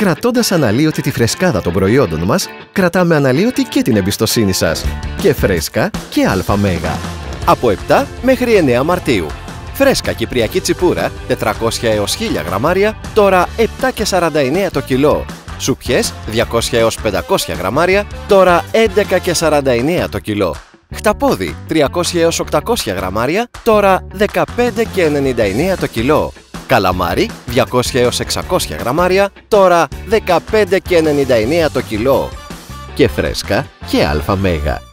Κρατώντας αναλύωτη τη φρεσκάδα των προϊόντων μας, κρατάμε αναλύωτη και την εμπιστοσύνη σας. Και φρέσκα και αλφα μέγα. Από 7 μέχρι 9 Μαρτίου. Φρέσκα κυπριακή τσιπούρα 400 έως 1000 γραμμάρια, τώρα 7 και 49 το κιλό. Σουπιές 200 έως 500 γραμμάρια, τώρα 11 και 49 το κιλό. Χταπόδι 300 έως 800 γραμμάρια, τώρα 15 και 99 το κιλό. Καλαμάρι 200 έως 600 γραμμάρια, τώρα 15 και 99 το κιλό. Και φρέσκα και αλφα μέγα.